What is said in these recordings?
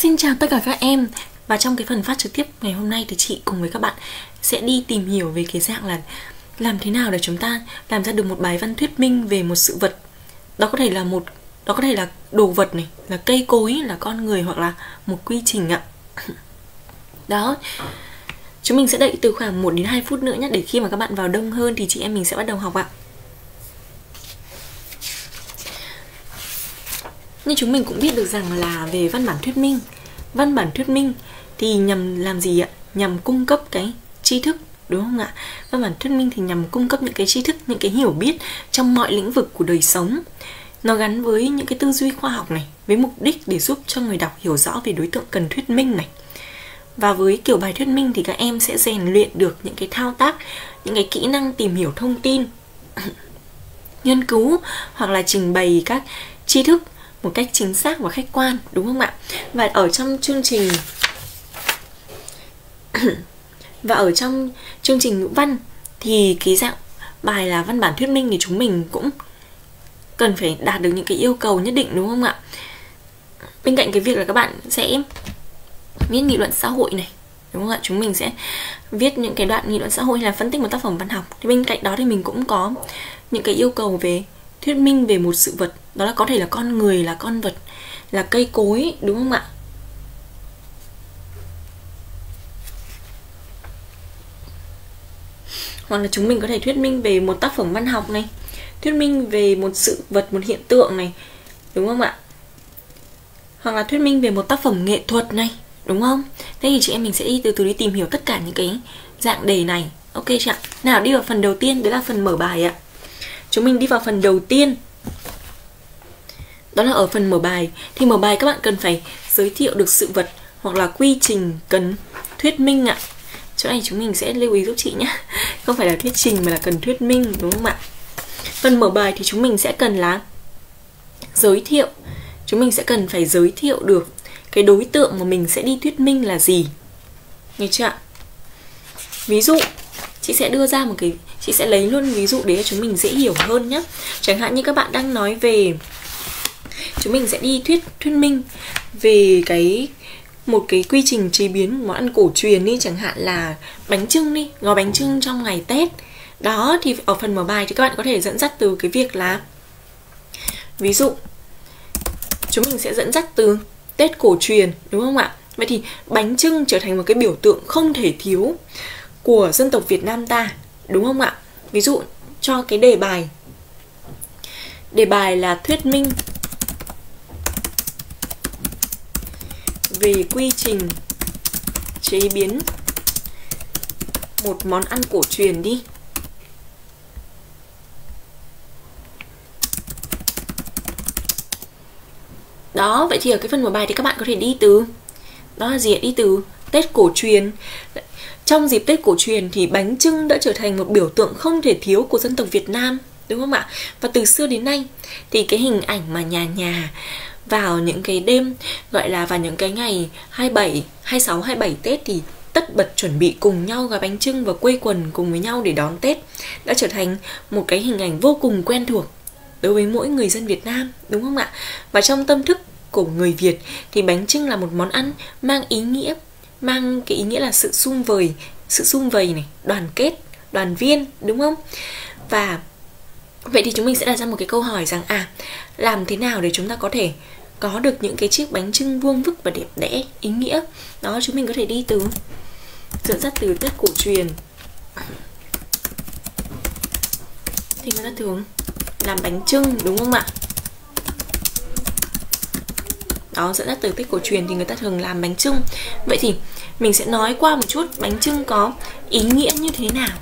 Xin chào tất cả các em. Và trong cái phần phát trực tiếp ngày hôm nay thì chị cùng với các bạn sẽ đi tìm hiểu về cái dạng là làm thế nào để chúng ta làm ra được một bài văn thuyết minh về một sự vật. Đó có thể là một, đó có thể là đồ vật này, là cây cối, là con người hoặc là một quy trình ạ. Đó. Chúng mình sẽ đợi từ khoảng 1 đến 2 phút nữa nhé, để khi mà các bạn vào đông hơn thì chị em mình sẽ bắt đầu học ạ. Như chúng mình cũng biết được rằng là về văn bản thuyết minh văn bản thuyết minh thì nhằm làm gì ạ? Nhằm cung cấp cái tri thức, đúng không ạ? Văn bản thuyết minh thì nhằm cung cấp những cái tri thức, những cái hiểu biết trong mọi lĩnh vực của đời sống. Nó gắn với những cái tư duy khoa học này, với mục đích để giúp cho người đọc hiểu rõ về đối tượng cần thuyết minh này. Và với kiểu bài thuyết minh thì các em sẽ rèn luyện được những cái thao tác, những cái kỹ năng tìm hiểu thông tin, nghiên cứu hoặc là trình bày các tri thức một cách chính xác và khách quan, đúng không ạ? Và ở trong chương trình và ở trong chương trình ngữ văn thì cái dạng bài là văn bản thuyết minh thì chúng mình cũng cần phải đạt được những cái yêu cầu nhất định, đúng không ạ? Bên cạnh cái việc là các bạn sẽ viết nghị luận xã hội này, đúng không ạ? Chúng mình sẽ viết những cái đoạn nghị luận xã hội hay là phân tích một tác phẩm văn học. Thì bên cạnh đó thì mình cũng có những cái yêu cầu về thuyết minh về một sự vật đó là có thể là con người, là con vật, là cây cối, đúng không ạ? Hoặc là chúng mình có thể thuyết minh về một tác phẩm văn học này, thuyết minh về một sự vật, một hiện tượng này, đúng không ạ? Hoặc là thuyết minh về một tác phẩm nghệ thuật này, đúng không? Thế thì chị em mình sẽ đi từ từ đi tìm hiểu tất cả những cái dạng đề này. Ok chị ạ. Nào, đi vào phần đầu tiên, đấy là phần mở bài ạ. Chúng mình đi vào phần đầu tiên đó là ở phần mở bài. Thì mở bài các bạn cần phải giới thiệu được sự vật hoặc là quy trình cần thuyết minh ạ. Chỗ này chúng mình sẽ lưu ý giúp chị nhé. Không phải là thuyết trình mà là cần thuyết minh, đúng không ạ? Phần mở bài thì chúng mình sẽ cần là giới thiệu. Chúng mình sẽ cần phải giới thiệu được cái đối tượng mà mình sẽ đi thuyết minh là gì. Nghe chưa ạ? Ví dụ, chị sẽ đưa ra một cái, chị sẽ lấy luôn ví dụ để cho chúng mình dễ hiểu hơn nhé. Chẳng hạn như các bạn đang nói về chúng mình sẽ đi thuyết thuyết minh về cái, một cái quy trình chế biến món ăn cổ truyền đi, chẳng hạn là bánh trưng đi gói bánh trưng trong ngày tết. Đó, thì ở phần mở bài thì các bạn có thể dẫn dắt từ cái việc là, ví dụ, chúng mình sẽ dẫn dắt từ tết cổ truyền, đúng không ạ? Vậy thì bánh trưng trở thành một cái biểu tượng không thể thiếu của dân tộc việt nam ta, đúng không ạ? Ví dụ cho cái đề bài. Đề bài là thuyết minh về quy trình chế biến, một món ăn cổ truyền đi. Đó, vậy thì ở cái phần mở bài thì các bạn có thể đi từ. Đó là gì đi từ tết cổ truyền. Trong dịp tết cổ truyền thì bánh trưng đã trở thành một biểu tượng không thể thiếu của dân tộc việt nam, đúng không ạ? Và từ xưa đến nay thì cái hình ảnh mà nhà nhà vào những cái đêm gọi là vào những cái ngày 27, 26, 27 Tết thì tất bật chuẩn bị cùng nhau gói bánh trưng và quây quần cùng với nhau để đón Tết đã trở thành một cái hình ảnh vô cùng quen thuộc đối với mỗi người dân Việt Nam đúng không ạ? Và trong tâm thức của người Việt thì bánh trưng là một món ăn mang ý nghĩa mang cái ý nghĩa là sự sum vầy, sự sum vầy này, đoàn kết, đoàn viên đúng không? Và vậy thì chúng mình sẽ đặt ra một cái câu hỏi rằng à làm thế nào để chúng ta có thể có được những cái chiếc bánh trưng vuông vức và đẹp đẽ, ý nghĩa. Đó, chúng mình có thể đi từ dẫn dắt từ tết cổ truyền. Thì người ta thường làm bánh trưng, đúng không ạ? Đó, dẫn dắt từ tết cổ truyền thì người ta thường làm bánh trưng. Vậy thì mình sẽ nói qua một chút bánh trưng có ý nghĩa như thế nào.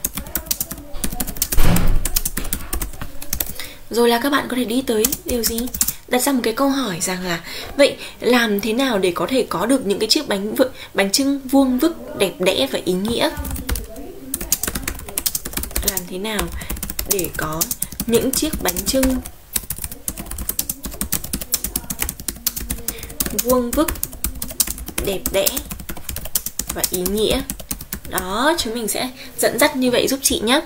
Rồi là các bạn có thể đi tới điều gì? Đặt ra một cái câu hỏi rằng là vậy làm thế nào để có thể có được những cái chiếc bánh vự, bánh trưng vuông vức đẹp đẽ và ý nghĩa? Làm thế nào để có những chiếc bánh trưng vuông vức đẹp đẽ và ý nghĩa? Đó chúng mình sẽ dẫn dắt như vậy giúp chị nhé.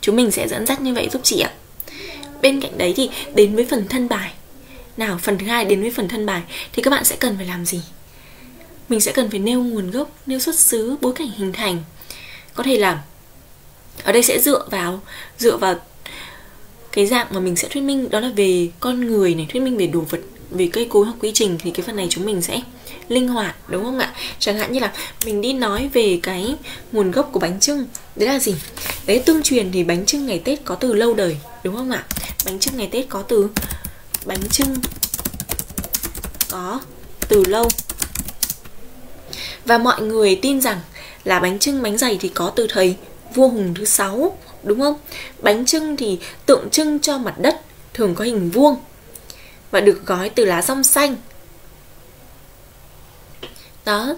Chúng mình sẽ dẫn dắt như vậy giúp chị ạ bên cạnh đấy thì đến với phần thân bài. Nào, phần thứ hai đến với phần thân bài thì các bạn sẽ cần phải làm gì? Mình sẽ cần phải nêu nguồn gốc, nêu xuất xứ, bối cảnh hình thành. Có thể là ở đây sẽ dựa vào dựa vào cái dạng mà mình sẽ thuyết minh, đó là về con người này, thuyết minh về đồ vật, về cây cối hoặc quy trình thì cái phần này chúng mình sẽ linh hoạt, đúng không ạ? Chẳng hạn như là mình đi nói về cái nguồn gốc của bánh trưng đấy là gì? Đấy, tương truyền thì bánh trưng ngày tết có từ lâu đời, đúng không ạ? Bánh trưng ngày tết có từ, bánh trưng có từ lâu. Và mọi người tin rằng là bánh trưng bánh dày thì có từ thời vua hùng thứ sáu, đúng không? Bánh trưng thì tượng trưng cho mặt đất, thường có hình vuông và được gói từ lá rong xanh đó.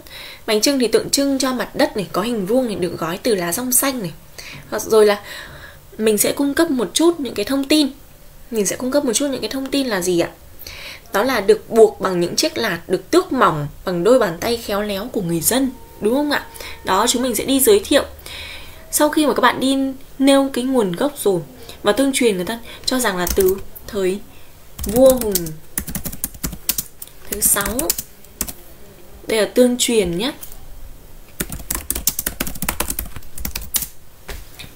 Bánh trưng thì tượng trưng cho mặt đất này, có hình vuông này, được gói từ lá rong xanh này. Hoặc rồi là mình sẽ cung cấp một chút những cái thông tin. Mình sẽ cung cấp một chút những cái thông tin là gì ạ? Đó là được buộc bằng những chiếc lạt được tước mỏng bằng đôi bàn tay khéo léo của người dân, đúng không ạ? Đó, chúng mình sẽ đi giới thiệu. Sau khi mà các bạn đi nêu cái nguồn gốc rồi, và tương truyền người ta cho rằng là từ thời vua hùng thứ sáu đây là tương truyền nhé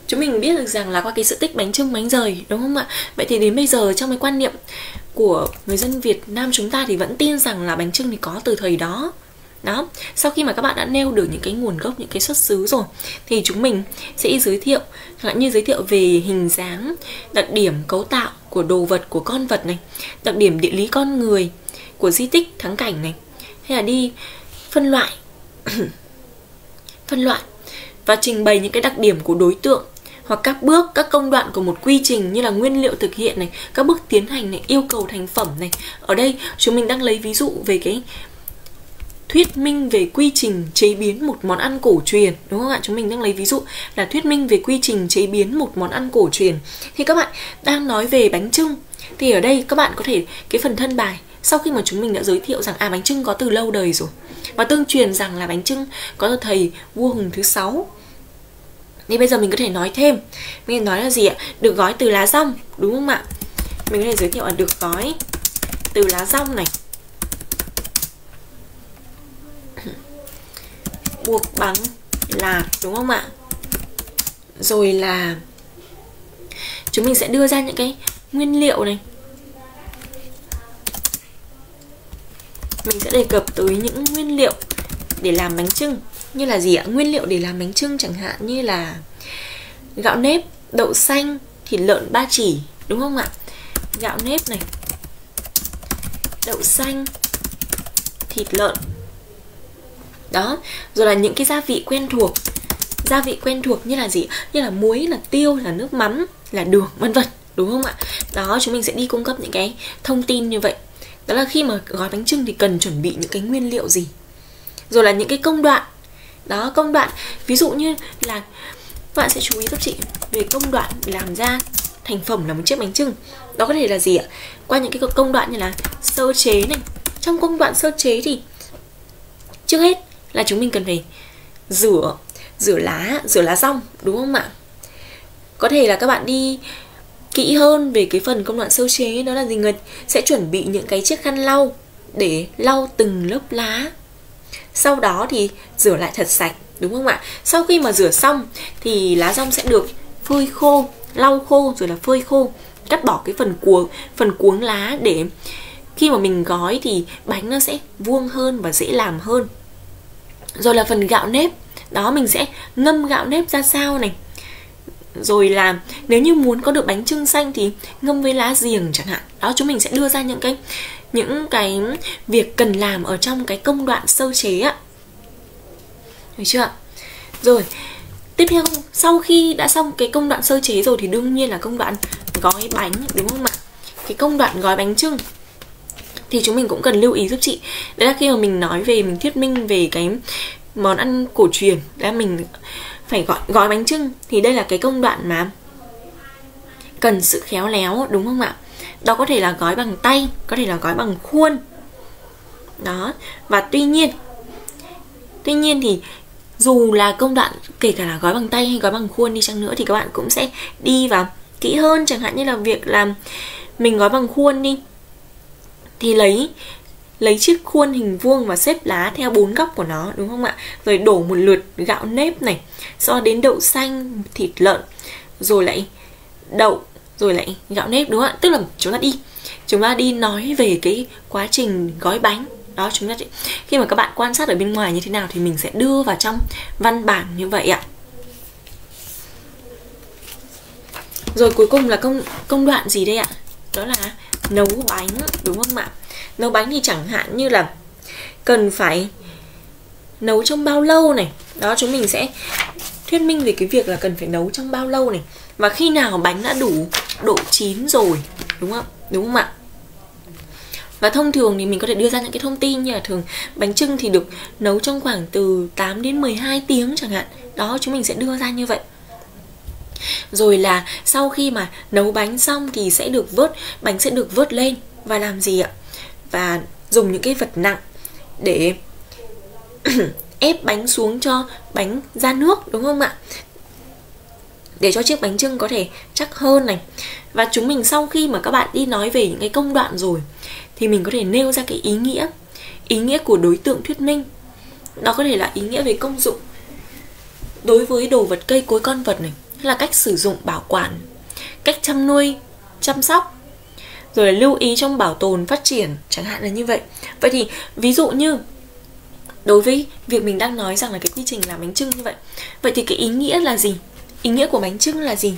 chúng mình biết được rằng là qua cái sự tích bánh trưng bánh rời, đúng không ạ? Vậy thì đến bây giờ trong cái quan niệm của người dân Việt Nam chúng ta thì vẫn tin rằng là bánh trưng thì có từ thời đó. Đó, sau khi mà các bạn đã nêu được những cái nguồn gốc, những cái xuất xứ rồi, thì chúng mình sẽ giới thiệu chẳng như giới thiệu về hình dáng, đặc điểm cấu tạo của đồ vật, của con vật này, đặc điểm địa lý con người, của di tích thắng cảnh này. Hay là đi phân loại. Phân loại và trình bày những cái đặc điểm của đối tượng hoặc các bước, các công đoạn của một quy trình như là nguyên liệu thực hiện này, các bước tiến hành này, yêu cầu thành phẩm này. Ở đây chúng mình đang lấy ví dụ về cái thuyết minh về quy trình chế biến một món ăn cổ truyền đúng không ạ? Chúng mình đang lấy ví dụ là thuyết minh về quy trình chế biến một món ăn cổ truyền. Thì các bạn đang nói về bánh trưng thì ở đây các bạn có thể cái phần thân bài sau khi mà chúng mình đã giới thiệu rằng à bánh trưng có từ lâu đời rồi, và tương truyền rằng là bánh trưng có từ thầy vua hùng thứ sáu. Thì bây giờ mình có thể nói thêm. Mình nói là gì ạ? Được gói từ lá rong, đúng không ạ? Mình có thể giới thiệu là được gói từ lá rong này. Buộc bằng lạc, đúng không ạ? Rồi là chúng mình sẽ đưa ra những cái nguyên liệu này. Mình sẽ đề cập tới những nguyên liệu để làm bánh trưng như là gì ạ? Nguyên liệu để làm bánh trưng chẳng hạn như là gạo nếp, đậu xanh, thịt lợn ba chỉ, đúng không ạ? Gạo nếp này, đậu xanh, thịt lợn. Đó, rồi là những cái gia vị quen thuộc. Gia vị quen thuộc như là gì như là muối, là tiêu, là nước mắm, là đường, vân vân, đúng không ạ? Đó, chúng mình sẽ đi cung cấp những cái thông tin như vậy đó là khi mà gói bánh trưng thì cần chuẩn bị những cái nguyên liệu gì? Rồi là những cái công đoạn. Đó, công đoạn, ví dụ như là các bạn sẽ chú ý giúp chị về công đoạn làm ra thành phẩm là một chiếc bánh trưng đó có thể là gì ạ? Qua những cái công đoạn như là sơ chế này. Trong công đoạn sơ chế thì trước hết là chúng mình cần phải rửa rửa lá rửa lá rong, đúng không ạ? Có thể là các bạn đi kỹ hơn về cái phần công đoạn sơ chế, đó là gì? Người sẽ chuẩn bị những cái chiếc khăn lau để lau từng lớp lá. Sau đó thì rửa lại thật sạch, đúng không ạ? Sau khi mà rửa xong thì lá rong sẽ được phơi khô, lau khô rồi là phơi khô, cắt bỏ cái phần cuống phần cuống lá để khi mà mình gói thì bánh nó sẽ vuông hơn và dễ làm hơn. Rồi là phần gạo nếp, đó mình sẽ ngâm gạo nếp ra sao này rồi là nếu như muốn có được bánh trưng xanh thì ngâm với lá giềng chẳng hạn. Đó, chúng mình sẽ đưa ra những cái những cái việc cần làm ở trong cái công đoạn sơ chế ạ được chưa? Rồi, tiếp theo, sau khi đã xong cái công đoạn sơ chế rồi thì đương nhiên là công đoạn gói bánh, đúng không ạ? Cái công đoạn gói bánh trưng thì chúng mình cũng cần lưu ý giúp chị. Đấy là khi mà mình nói về, mình thuyết minh về cái món ăn cổ truyền là mình phải gọi gói bánh trưng thì đây là cái công đoạn mà cần sự khéo léo, đúng không ạ? Đó có thể là gói bằng tay, có thể là gói bằng khuôn. Đó, và tuy nhiên tuy nhiên thì dù là công đoạn kể cả là gói bằng tay hay gói bằng khuôn đi chăng nữa thì các bạn cũng sẽ đi vào kỹ hơn. Chẳng hạn như là việc làm mình gói bằng khuôn đi, thì lấy lấy chiếc khuôn hình vuông và xếp lá theo bốn góc của nó, đúng không ạ? Rồi đổ một lượt gạo nếp này sau đến đậu xanh, thịt lợn, rồi lại đậu, rồi lại gạo nếp, đúng không ạ? Tức là chúng ta đi, chúng ta đi nói về cái quá trình gói bánh. Đó, chúng ta khi mà các bạn quan sát ở bên ngoài như thế nào thì mình sẽ đưa vào trong văn bản như vậy ạ. Rồi cuối cùng là công công đoạn gì đây ạ? Đó là nấu bánh, đúng không ạ? Nấu bánh thì chẳng hạn như là cần phải nấu trong bao lâu này. Đó, chúng mình sẽ thuyết minh về cái việc là cần phải nấu trong bao lâu này. Và khi nào bánh đã đủ độ chín rồi, đúng không? Đúng không ạ? Và thông thường thì mình có thể đưa ra những cái thông tin như là thường bánh trưng thì được nấu trong khoảng từ 8 đến 12 tiếng chẳng hạn. Đó, chúng mình sẽ đưa ra như vậy. Rồi là sau khi mà nấu bánh xong thì sẽ được vớt, bánh sẽ được vớt lên. Và làm gì ạ? Và dùng những cái vật nặng để ép bánh xuống cho bánh ra nước, đúng không ạ? Để cho chiếc bánh trưng có thể chắc hơn này. Và chúng mình sau khi mà các bạn đi nói về những cái công đoạn rồi, thì mình có thể nêu ra cái ý nghĩa ý nghĩa của đối tượng thuyết minh. Đó có thể là ý nghĩa về công dụng đối với đồ vật cây cối con vật này, là cách sử dụng bảo quản, cách chăm nuôi, chăm sóc rồi là lưu ý trong bảo tồn phát triển, chẳng hạn là như vậy. Vậy thì, ví dụ như đối với việc mình đang nói rằng là cái quy trình làm bánh trưng như vậy vậy thì cái ý nghĩa là gì? Ý nghĩa của bánh trưng là gì?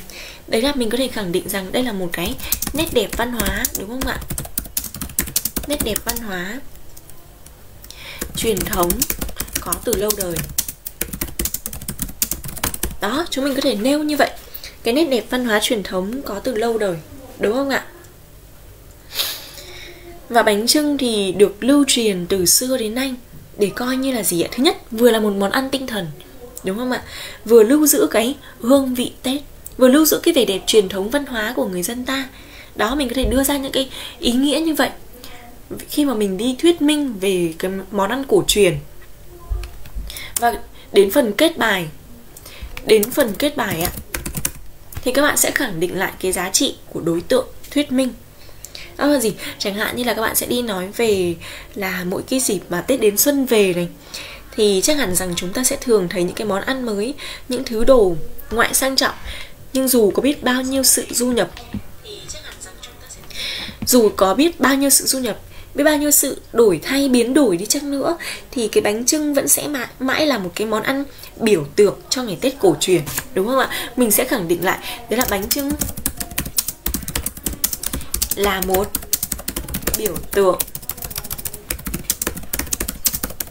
Đấy là mình có thể khẳng định rằng đây là một cái nét đẹp văn hóa, đúng không ạ? Nét đẹp văn hóa truyền thống có từ lâu đời. Đó, chúng mình có thể nêu như vậy. Cái nét đẹp văn hóa truyền thống có từ lâu đời, đúng không ạ? Và bánh trưng thì được lưu truyền từ xưa đến nay, để coi như là gì ạ? Thứ nhất, vừa là một món ăn tinh thần, đúng không ạ? Vừa lưu giữ cái hương vị tết, vừa lưu giữ cái vẻ đẹp truyền thống văn hóa của người dân ta. Đó, mình có thể đưa ra những cái ý nghĩa như vậy. Khi mà mình đi thuyết minh về cái món ăn cổ truyền, và đến phần kết bài, đến phần kết bài ạ, thì các bạn sẽ khẳng định lại cái giá trị của đối tượng thuyết minh đó là gì. Chẳng hạn như là các bạn sẽ đi nói về là mỗi cái dịp mà tết đến xuân về này thì chắc hẳn rằng chúng ta sẽ thường thấy những cái món ăn mới những thứ đồ ngoại sang trọng. Nhưng dù có biết bao nhiêu sự du nhập dù có biết bao nhiêu sự du nhập biết bao nhiêu sự đổi thay biến đổi đi chăng nữa thì cái bánh trưng vẫn sẽ mãi, mãi là một cái món ăn biểu tượng cho ngày Tết cổ truyền đúng không ạ? Mình sẽ khẳng định lại đấy là bánh trưng là một biểu tượng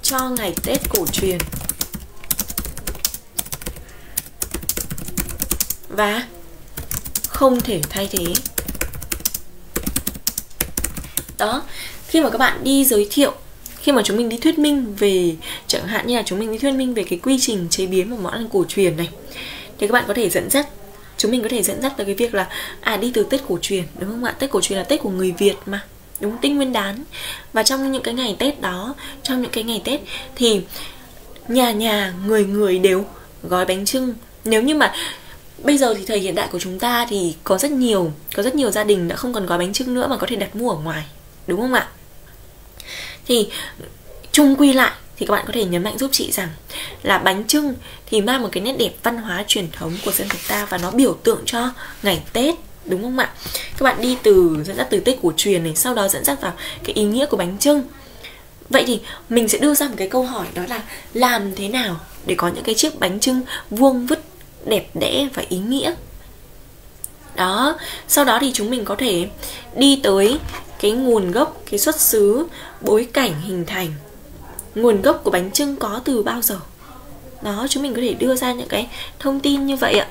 cho ngày Tết cổ truyền. Và không thể thay thế. Đó, khi mà các bạn đi giới thiệu, khi mà chúng mình đi thuyết minh về, chẳng hạn như là chúng mình đi thuyết minh về cái quy trình chế biến một món ăn cổ truyền này, thì các bạn có thể dẫn dắt chúng mình có thể dẫn dắt tới cái việc là à đi từ tết cổ truyền, đúng không ạ? Tết cổ truyền là tết của người việt mà, đúng tinh nguyên đán. Và trong những cái ngày tết đó, trong những cái ngày tết thì nhà nhà, người người đều gói bánh trưng nếu như mà bây giờ thì thời hiện đại của chúng ta thì có rất nhiều, có rất nhiều gia đình đã không còn gói bánh trưng nữa mà có thể đặt mua ở ngoài, đúng không ạ? Thì chung quy lại thì các bạn có thể nhấn mạnh giúp chị rằng là bánh trưng thì mang một cái nét đẹp văn hóa truyền thống của dân tộc ta và nó biểu tượng cho ngày Tết đúng không ạ? Các bạn đi từ dẫn dắt từ Tết cổ truyền này, sau đó dẫn dắt vào cái ý nghĩa của bánh trưng. Vậy thì mình sẽ đưa ra một cái câu hỏi đó là làm thế nào để có những cái chiếc bánh trưng vuông vức đẹp đẽ và ý nghĩa đó sau đó thì chúng mình có thể đi tới cái nguồn gốc cái xuất xứ bối cảnh hình thành nguồn gốc của bánh trưng có từ bao giờ? Đó, chúng mình có thể đưa ra những cái thông tin như vậy ạ.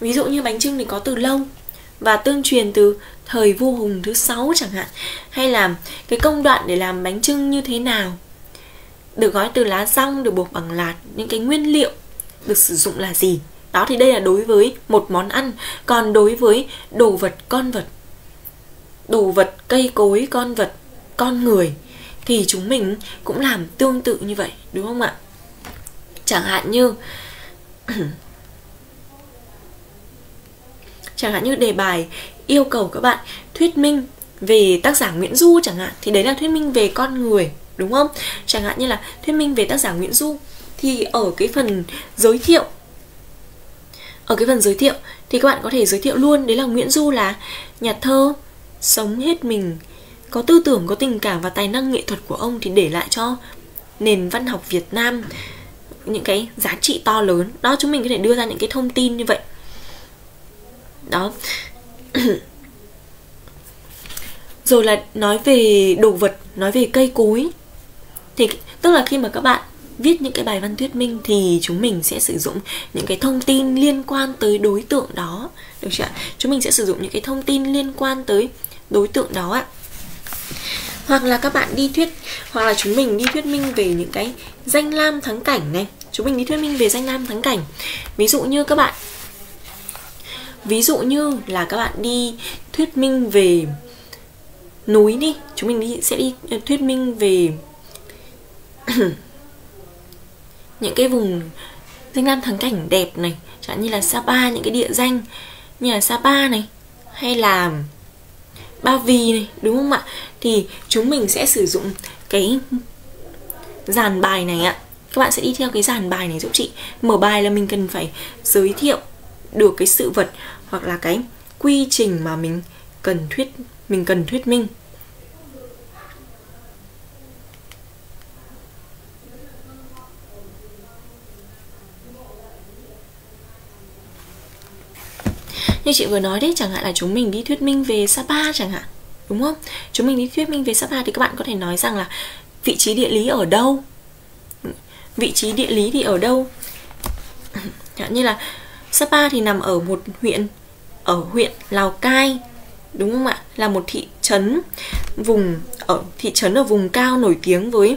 Ví dụ như bánh trưng thì có từ lâu và tương truyền từ thời vua hùng thứ sáu chẳng hạn. Hay là cái công đoạn để làm bánh trưng như thế nào? Được gói từ lá rong, được buộc bằng lạt, những cái nguyên liệu được sử dụng là gì? Đó, thì đây là đối với một món ăn, còn đối với đồ vật, con vật đồ vật, cây cối, con vật, con người thì chúng mình cũng làm tương tự như vậy, đúng không ạ? Chẳng hạn như, chẳng hạn như đề bài yêu cầu các bạn thuyết minh về tác giả Nguyễn Du chẳng hạn, thì đấy là thuyết minh về con người, đúng không? Chẳng hạn như là thuyết minh về tác giả Nguyễn Du thì ở cái phần giới thiệu, ở cái phần giới thiệu thì các bạn có thể giới thiệu luôn, đấy là Nguyễn Du là nhà thơ sống hết mình. Có tư tưởng, có tình cảm và tài năng nghệ thuật của ông thì để lại cho nền văn học Việt Nam những cái giá trị to lớn. Đó, chúng mình có thể đưa ra những cái thông tin như vậy. Đó. Rồi là nói về đồ vật, nói về cây cối. Thì, tức là khi mà các bạn viết những cái bài văn thuyết minh thì chúng mình sẽ sử dụng những cái thông tin liên quan tới đối tượng đó. Được chưa chúng mình sẽ sử dụng những cái thông tin liên quan tới đối tượng đó ạ. Hoặc là các bạn đi thuyết, hoặc là chúng mình đi thuyết minh về những cái danh lam thắng cảnh này. Chúng mình đi thuyết minh về danh lam thắng cảnh. Ví dụ như các bạn, ví dụ như là các bạn đi thuyết minh về núi đi. Chúng mình đi, sẽ đi ờ, thuyết minh về những cái vùng danh lam thắng cảnh đẹp này. Chẳng như là Sapa, những cái địa danh như là Sapa này, hay là Ba Vì này, đúng không ạ? Thì chúng mình sẽ sử dụng cái dàn bài này ạ. Các bạn sẽ đi theo cái dàn bài này giúp chị. Mở bài là mình cần phải giới thiệu được cái sự vật hoặc là cái quy trình mà mình cần thuyết, mình cần thuyết minh. Như chị vừa nói đấy, chẳng hạn là chúng mình đi thuyết minh về Sapa chẳng hạn, đúng không? Chúng mình đi thuyết minh về Sapa thì các bạn có thể nói rằng là vị trí địa lý ở đâu? Vị trí địa lý thì ở đâu? Chẳng như là Sapa thì nằm ở một huyện, ở huyện Lào Cai, đúng không ạ? Là một thị trấn vùng, ở thị trấn ở vùng cao nổi tiếng với,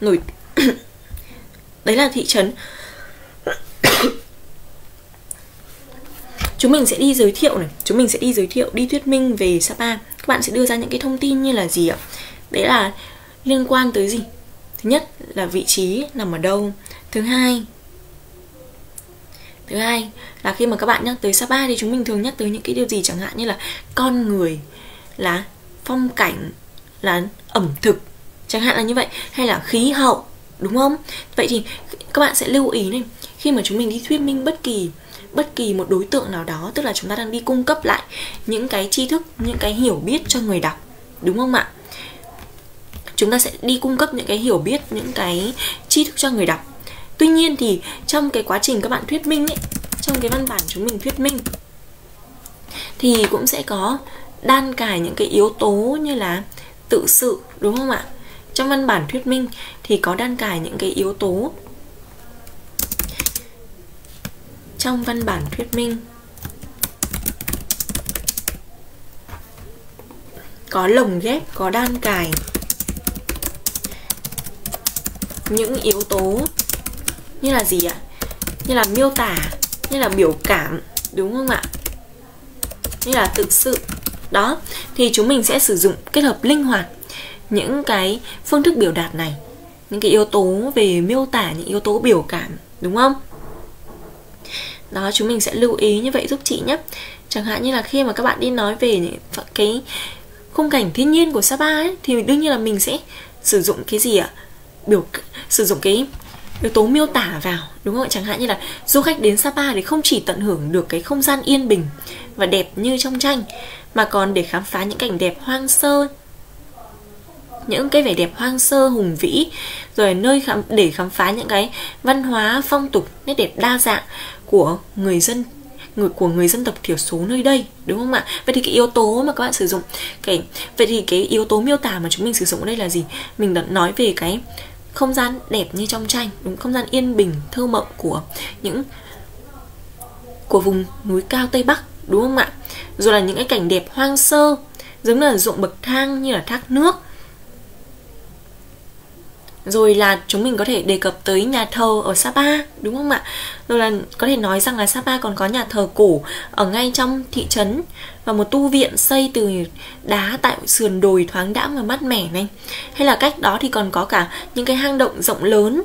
nổi, đấy là thị trấn. Chúng mình sẽ đi giới thiệu này. Chúng mình sẽ đi giới thiệu, đi thuyết minh về Sapa. Các bạn sẽ đưa ra những cái thông tin như là gì ạ? Đấy là liên quan tới gì? Thứ nhất là vị trí nằm ở đâu? Thứ hai thứ hai là khi mà các bạn nhắc tới Sapa thì chúng mình thường nhắc tới những cái điều gì chẳng hạn như là con người, là phong cảnh, là ẩm thực, chẳng hạn là như vậy, hay là khí hậu, đúng không? Vậy thì các bạn sẽ lưu ý này, khi mà chúng mình đi thuyết minh bất kỳ bất kỳ một đối tượng nào đó, tức là chúng ta đang đi cung cấp lại những cái tri thức, những cái hiểu biết cho người đọc, đúng không ạ? Chúng ta sẽ đi cung cấp những cái hiểu biết, những cái tri thức cho người đọc. Tuy nhiên thì trong cái quá trình các bạn thuyết minh ấy, trong cái văn bản chúng mình thuyết minh, thì cũng sẽ có đan cài những cái yếu tố như là tự sự, đúng không ạ? Trong văn bản thuyết minh thì có đan cài những cái yếu tố trong văn bản thuyết minh. Có lồng ghép, có đan cài. Những yếu tố như là gì ạ? Như là miêu tả, như là biểu cảm, đúng không ạ? Như là thực sự. Đó, thì chúng mình sẽ sử dụng kết hợp linh hoạt những cái phương thức biểu đạt này. Những cái yếu tố về miêu tả, những yếu tố biểu cảm, đúng không? Đó, chúng mình sẽ lưu ý như vậy giúp chị nhé. Chẳng hạn như là khi mà các bạn đi nói về cái khung cảnh thiên nhiên của Sapa ấy, thì đương nhiên là mình sẽ sử dụng cái gì ạ? Biểu sử dụng cái yếu tố miêu tả vào, đúng không ạ? Chẳng hạn như là du khách đến Sapa thì không chỉ tận hưởng được cái không gian yên bình và đẹp như trong tranh, mà còn để khám phá những cảnh đẹp hoang sơ những cái vẻ đẹp hoang sơ hùng vĩ rồi nơi khám, để khám phá những cái văn hóa phong tục nét đẹp đa dạng của người dân người của người dân tộc thiểu số nơi đây đúng không ạ? Vậy thì cái yếu tố mà các bạn sử dụng cái vậy thì cái yếu tố miêu tả mà chúng mình sử dụng ở đây là gì? Mình đã nói về cái không gian đẹp như trong tranh đúng không gian yên bình thơ mộng của những của vùng núi cao tây bắc đúng không ạ? Rồi là những cái cảnh đẹp hoang sơ giống như là ruộng bậc thang như là thác nước rồi là chúng mình có thể đề cập tới nhà thờ ở Sapa, đúng không ạ? Rồi là có thể nói rằng là Sapa còn có nhà thờ cổ ở ngay trong thị trấn và một tu viện xây từ đá tại sườn đồi thoáng đãng và mát mẻ này. Hay là cách đó thì còn có cả những cái hang động rộng lớn,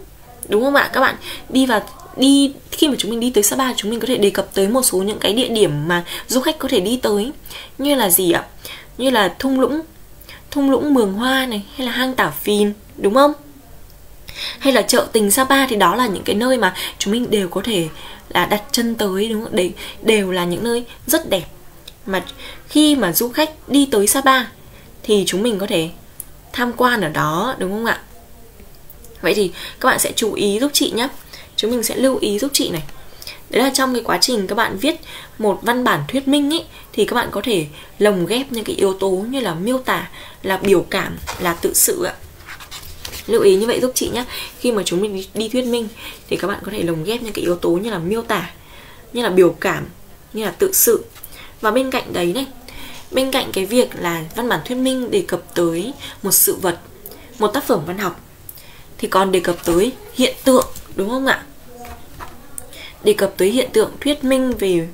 đúng không ạ các bạn? Đi vào, đi, khi mà chúng mình đi tới Sapa, chúng mình có thể đề cập tới một số những cái địa điểm mà du khách có thể đi tới, như là gì ạ? Như là thung lũng thung lũng mường hoa này, hay là hang tả phìn, đúng không? Hay là chợ tình Sapa thì đó là những cái nơi mà chúng mình đều có thể là đặt chân tới đúng không? Đấy đều là những nơi rất đẹp mà khi mà du khách đi tới Sapa thì chúng mình có thể tham quan ở đó đúng không ạ? Vậy thì các bạn sẽ chú ý giúp chị nhé. Chúng mình sẽ lưu ý giúp chị này. Đấy là trong cái quá trình các bạn viết một văn bản thuyết minh ấy thì các bạn có thể lồng ghép những cái yếu tố như là miêu tả, là biểu cảm, là tự sự ạ lưu ý như vậy giúp chị nhé khi mà chúng mình đi, thuyết minh thì các bạn có thể lồng ghép những cái yếu tố như là miêu tả như là biểu cảm như là tự sự. Và bên cạnh đấy này bên cạnh cái việc là văn bản thuyết minh đề cập tới một sự vật một tác phẩm văn học thì còn đề cập tới hiện tượng đúng không ạ? Đề cập tới hiện tượng thuyết minh về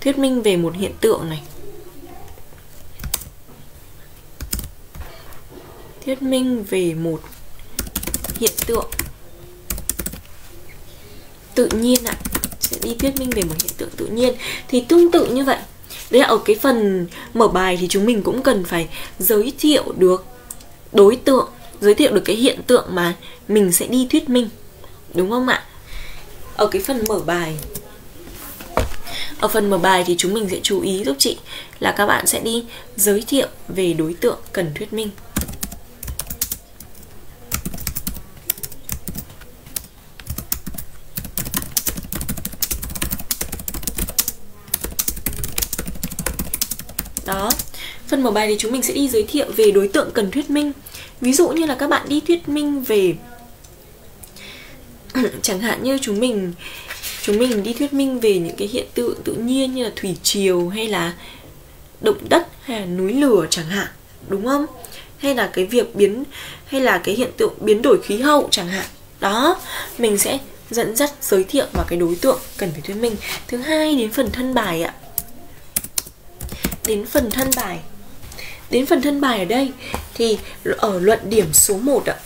thuyết minh về một hiện tượng này. Thuyết minh về một hiện tượng. Tự nhiên ạ, sẽ đi thuyết minh về một hiện tượng tự nhiên. Thì tương tự như vậy. Đấy là ở cái phần mở bài thì chúng mình cũng cần phải giới thiệu được đối tượng, giới thiệu được cái hiện tượng mà mình sẽ đi thuyết minh. Đúng không ạ? Ở cái phần mở bài, ở phần mở bài thì chúng mình sẽ chú ý, giúp chị là các bạn sẽ đi giới thiệu về đối tượng cần thuyết minh đó phần mở bài thì chúng mình sẽ đi giới thiệu về đối tượng cần thuyết minh. Ví dụ như là các bạn đi thuyết minh về chẳng hạn như chúng mình chúng mình đi thuyết minh về những cái hiện tượng tự nhiên như là thủy triều hay là động đất hay là núi lửa chẳng hạn, đúng không? Hay là cái việc biến, hay là cái hiện tượng biến đổi khí hậu chẳng hạn. Đó, mình sẽ dẫn dắt giới thiệu vào cái đối tượng cần phải thuyết minh. Thứ hai, đến phần thân bài ạ. Đến phần thân bài. Đến phần thân bài ở đây. Thì ở luận điểm số 1 ạ.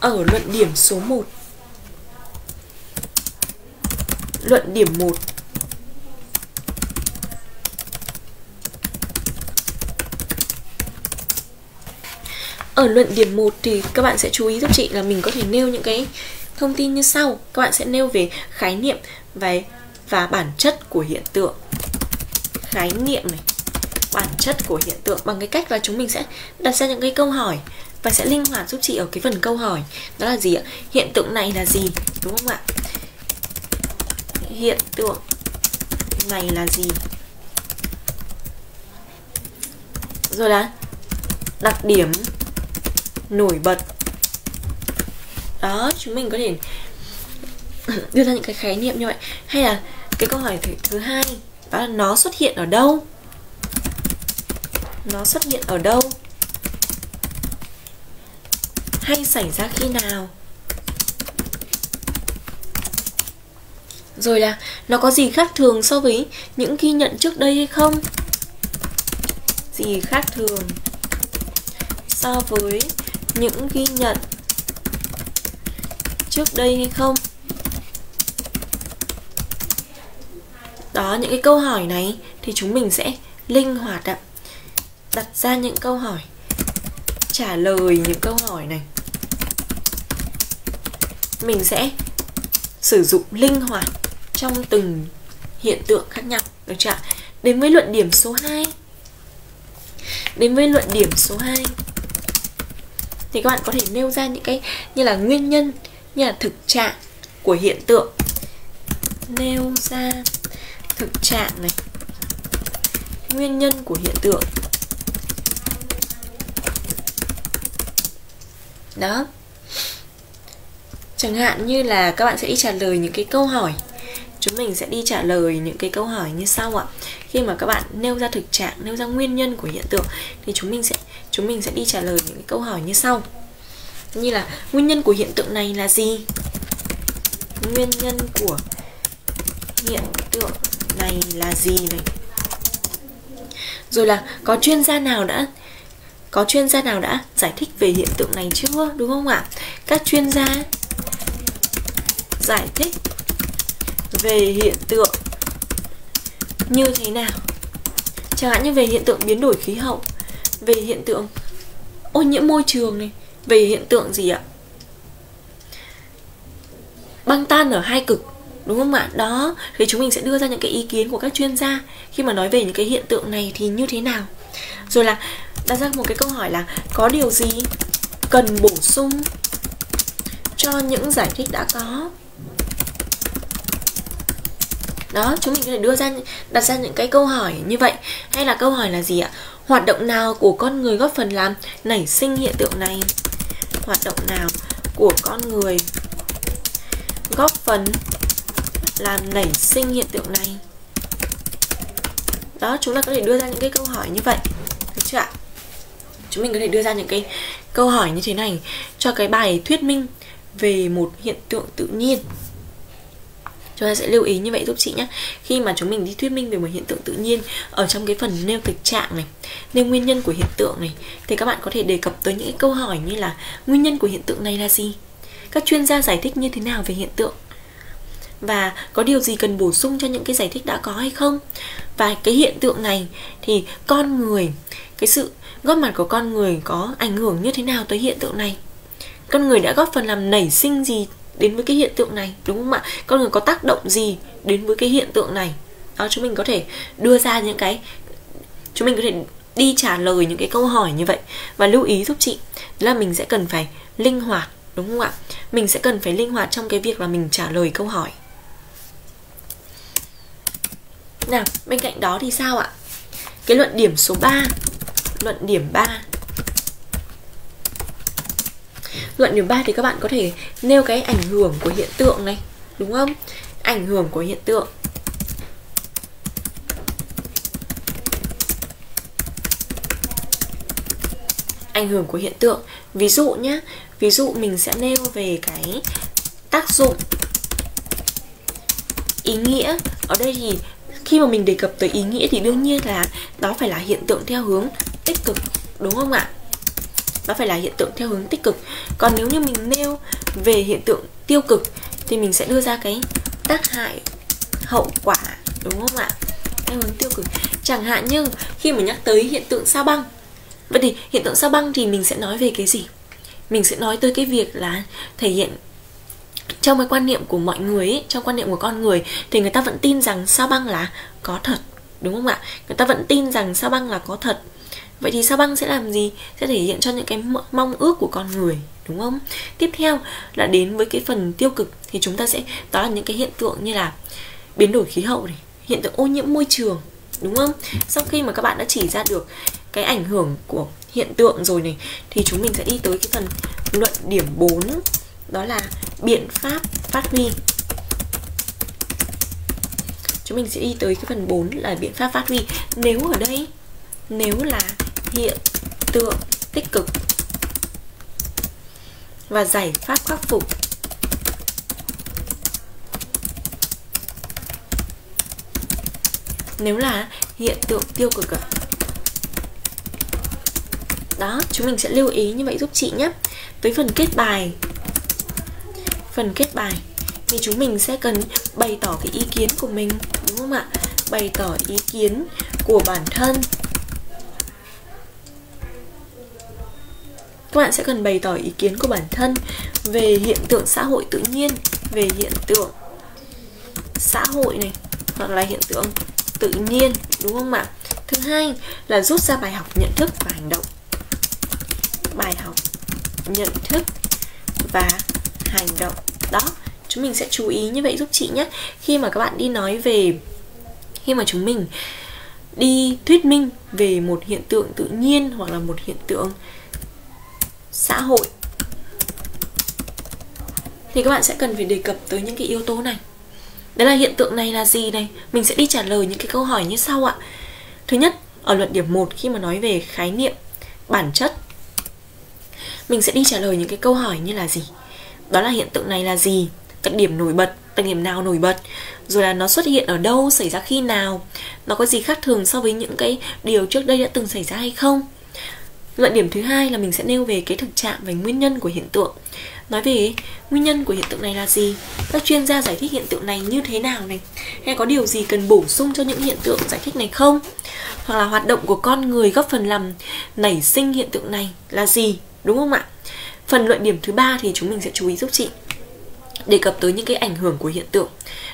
Ở luận điểm số 1 Luận điểm 1 Ở luận điểm 1 thì các bạn sẽ chú ý giúp chị là mình có thể nêu những cái thông tin như sau. Các bạn sẽ nêu về khái niệm và, và bản chất của hiện tượng. Khái niệm này bản chất của hiện tượng bằng cái cách là chúng mình sẽ đặt ra những cái câu hỏi và sẽ linh hoạt giúp chị ở cái phần câu hỏi. Đó là gì ạ? Hiện tượng này là gì? Đúng không ạ? Hiện tượng này là gì? Rồi là đặc điểm nổi bật. Đó chúng mình có thể đưa ra những cái khái niệm như vậy. Hay là cái câu hỏi thứ, thứ hai đó là nó xuất hiện ở đâu? Nó xuất hiện ở đâu? Hay xảy ra khi nào? Rồi là, nó có gì khác thường so với những ghi nhận trước đây hay không? Gì khác thường so với những ghi nhận trước đây hay không? Đó, những cái câu hỏi này thì chúng mình sẽ linh hoạt ạ đặt ra những câu hỏi, trả lời những câu hỏi này. Mình sẽ sử dụng linh hoạt trong từng hiện tượng khác nhau, được chưa đến với luận điểm số 2 đến với luận điểm số 2 thì các bạn có thể nêu ra những cái như là nguyên nhân, như là thực trạng của hiện tượng. Nêu ra thực trạng này. Nguyên nhân của hiện tượng. Đó. Chẳng hạn như là các bạn sẽ đi trả lời những cái câu hỏi. Chúng mình sẽ đi trả lời những cái câu hỏi như sau ạ. Khi mà các bạn nêu ra thực trạng, nêu ra nguyên nhân của hiện tượng, thì chúng mình sẽ, chúng mình sẽ đi trả lời những cái câu hỏi như sau. Như là, nguyên nhân của hiện tượng này là gì? Nguyên nhân của hiện tượng này là gì này? Rồi là, có chuyên gia nào đã có chuyên gia nào đã giải thích về hiện tượng này chưa, đúng không ạ? Các chuyên gia giải thích về hiện tượng như thế nào? Chẳng hạn như về hiện tượng biến đổi khí hậu, về hiện tượng ô nhiễm môi trường này, về hiện tượng gì ạ? Băng tan ở hai cực, đúng không ạ? Đó, thì chúng mình sẽ đưa ra những cái ý kiến của các chuyên gia khi mà nói về những cái hiện tượng này thì như thế nào? Rồi là đặt ra một cái câu hỏi là có điều gì cần bổ sung cho những giải thích đã có? Đó, chúng mình có thể đưa ra đặt ra những cái câu hỏi như vậy. Hay là câu hỏi là gì ạ? Hoạt động nào của con người góp phần làm nảy sinh hiện tượng này? Hoạt động nào của con người góp phần làm nảy sinh hiện tượng này? Đó, chúng ta có thể đưa ra những cái câu hỏi như vậy. Được chưa ạ? Chúng mình có thể đưa ra những cái câu hỏi như thế này cho cái bài thuyết minh về một hiện tượng tự nhiên. Chúng ta sẽ lưu ý như vậy giúp chị nhé. Khi mà chúng mình đi thuyết minh về một hiện tượng tự nhiên ở trong cái phần nêu thực trạng này, nêu nguyên nhân của hiện tượng này, thì các bạn có thể đề cập tới những cái câu hỏi như là nguyên nhân của hiện tượng này là gì? Các chuyên gia giải thích như thế nào về hiện tượng? Và có điều gì cần bổ sung cho những cái giải thích đã có hay không? Và cái hiện tượng này thì con người, cái sự góp mặt của con người có ảnh hưởng như thế nào tới hiện tượng này? Con người đã góp phần làm nảy sinh gì đến với cái hiện tượng này, đúng không ạ? Con người có tác động gì đến với cái hiện tượng này? Đó, chúng mình có thể đưa ra những cái, chúng mình có thể đi trả lời những cái câu hỏi như vậy. Và lưu ý giúp chị là mình sẽ cần phải linh hoạt, đúng không ạ? Mình sẽ cần phải linh hoạt trong cái việc là mình trả lời câu hỏi. Nào, bên cạnh đó thì sao ạ? Cái luận điểm số 3 luận điểm 3 luận điểm 3 thì các bạn có thể nêu cái ảnh hưởng của hiện tượng này, đúng không? Ảnh hưởng của hiện tượng. Ảnh hưởng của hiện tượng. Ví dụ nhé ví dụ mình sẽ nêu về cái tác dụng, ý nghĩa. Ở đây thì khi mà mình đề cập tới ý nghĩa thì đương nhiên là đó phải là hiện tượng theo hướng tích cực đúng không ạ? Nó phải là hiện tượng theo hướng tích cực. Còn nếu như mình nêu về hiện tượng tiêu cực thì mình sẽ đưa ra cái tác hại hậu quả đúng không ạ? Theo hướng tiêu cực. Chẳng hạn như khi mà nhắc tới hiện tượng sao băng. Vậy thì hiện tượng sao băng thì mình sẽ nói về cái gì? Mình sẽ nói tới cái việc là thể hiện trong cái quan niệm của mọi người ấy, trong quan niệm của con người thì người ta vẫn tin rằng sao băng là có thật đúng không ạ? Người ta vẫn tin rằng sao băng là có thật vậy thì sao băng sẽ làm gì? Sẽ thể hiện cho những cái mong ước của con người, đúng không? Tiếp theo là đến với cái phần tiêu cực thì chúng ta sẽ, đó là những cái hiện tượng như là biến đổi khí hậu này, hiện tượng ô nhiễm môi trường, đúng không? Sau khi mà các bạn đã chỉ ra được cái ảnh hưởng của hiện tượng rồi này, thì chúng mình sẽ đi tới cái phần luận điểm 4 đó là biện pháp phát huy. Chúng mình sẽ đi tới cái phần 4 là biện pháp phát huy. Nếu ở đây, nếu là hiện tượng tích cực và giải pháp khắc phục. Nếu là hiện tượng tiêu cực ạ. Đó, chúng mình sẽ lưu ý như vậy giúp chị nhé. Với phần kết bài, phần kết bài thì chúng mình sẽ cần bày tỏ cái ý kiến của mình, đúng không ạ? Bày tỏ ý kiến của bản thân. Các bạn sẽ cần bày tỏ ý kiến của bản thân về hiện tượng xã hội tự nhiên, về hiện tượng xã hội này, hoặc là hiện tượng tự nhiên, đúng không ạ? Thứ hai là rút ra bài học nhận thức và hành động. Bài học nhận thức và hành động. Đó, chúng mình sẽ chú ý như vậy giúp chị nhé. Khi mà các bạn đi nói về, khi mà chúng mình đi thuyết minh về một hiện tượng tự nhiên hoặc là một hiện tượng xã hội. Thì các bạn sẽ cần phải đề cập tới những cái yếu tố này. Đấy là hiện tượng này là gì này? Mình sẽ đi trả lời những cái câu hỏi như sau ạ. Thứ nhất, ở luận điểm 1 khi mà nói về khái niệm bản chất, mình sẽ đi trả lời những cái câu hỏi như là gì? Đó là hiện tượng này là gì? Đặc điểm nổi bật, đặc điểm nào nổi bật? Rồi là nó xuất hiện ở đâu, xảy ra khi nào? Nó có gì khác thường so với những cái điều trước đây đã từng xảy ra hay không? Luận điểm thứ hai là mình sẽ nêu về cái thực trạng và nguyên nhân của hiện tượng. Nói về nguyên nhân của hiện tượng này là gì? Các chuyên gia giải thích hiện tượng này như thế nào này? Hay có điều gì cần bổ sung cho những hiện tượng giải thích này không? Hoặc là hoạt động của con người góp phần làm nảy sinh hiện tượng này là gì? Đúng không ạ? Phần luận điểm thứ ba thì chúng mình sẽ chú ý giúp chị. Đề cập tới những cái ảnh hưởng của hiện tượng.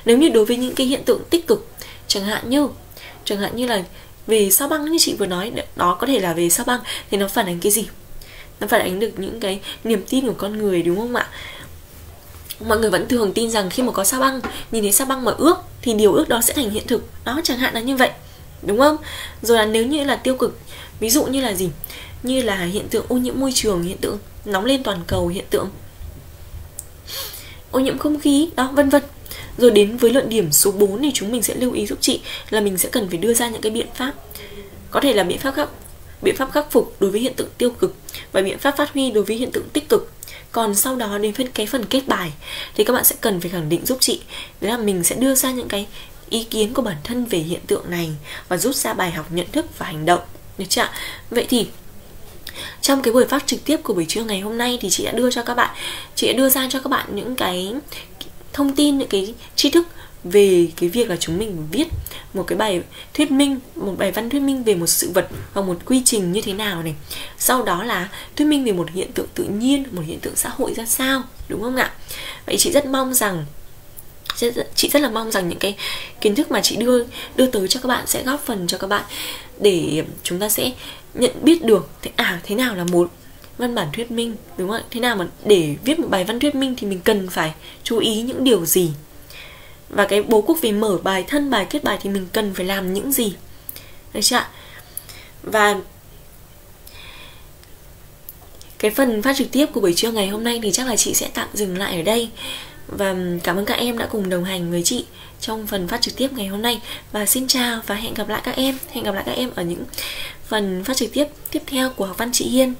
Nếu như đối với những cái hiện tượng tích cực, chẳng hạn như, chẳng hạn như là về sao băng như chị vừa nói, đó có thể là về sao băng, thì nó phản ánh cái gì? Nó phản ánh được những cái niềm tin của con người, đúng không ạ? Mọi người vẫn thường tin rằng khi mà có sao băng, nhìn thấy sao băng mà ước, thì điều ước đó sẽ thành hiện thực. Đó, chẳng hạn là như vậy, đúng không? Rồi là nếu như là tiêu cực, ví dụ như là gì? Như là hiện tượng ô nhiễm môi trường, hiện tượng nóng lên toàn cầu, hiện tượng ô nhiễm không khí, đó, vân vân rồi đến với luận điểm số 4 thì chúng mình sẽ lưu ý giúp chị là mình sẽ cần phải đưa ra những cái biện pháp. Có thể là biện pháp khắc, biện pháp khắc phục đối với hiện tượng tiêu cực và biện pháp phát huy đối với hiện tượng tích cực. Còn sau đó đến phần cái phần kết bài thì các bạn sẽ cần phải khẳng định giúp chị đấy là mình sẽ đưa ra những cái ý kiến của bản thân về hiện tượng này và rút ra bài học nhận thức và hành động. Được chưa vậy thì trong cái buổi phát trực tiếp của buổi trưa ngày hôm nay thì chị đã đưa cho các bạn, chị đã đưa ra cho các bạn những cái thông tin những cái tri thức về cái việc là chúng mình viết một cái bài thuyết minh, một bài văn thuyết minh về một sự vật và một quy trình như thế nào này. Sau đó là thuyết minh về một hiện tượng tự nhiên, một hiện tượng xã hội ra sao, đúng không ạ? Vậy chị rất mong rằng chị rất là mong rằng những cái kiến thức mà chị đưa đưa tới cho các bạn sẽ góp phần cho các bạn để chúng ta sẽ nhận biết được thế à thế nào là một văn bản thuyết minh, đúng không ạ? Thế nào mà để viết một bài văn thuyết minh thì mình cần phải chú ý những điều gì? Và cái bố cục về mở bài, thân bài kết bài thì mình cần phải làm những gì? Được chưa ạ? Và cái phần phát trực tiếp của buổi trưa ngày hôm nay thì chắc là chị sẽ tạm dừng lại ở đây. Và cảm ơn các em đã cùng đồng hành với chị trong phần phát trực tiếp ngày hôm nay. Và xin chào và hẹn gặp lại các em. Hẹn gặp lại các em ở những phần phát trực tiếp tiếp theo của học văn chị Hiên.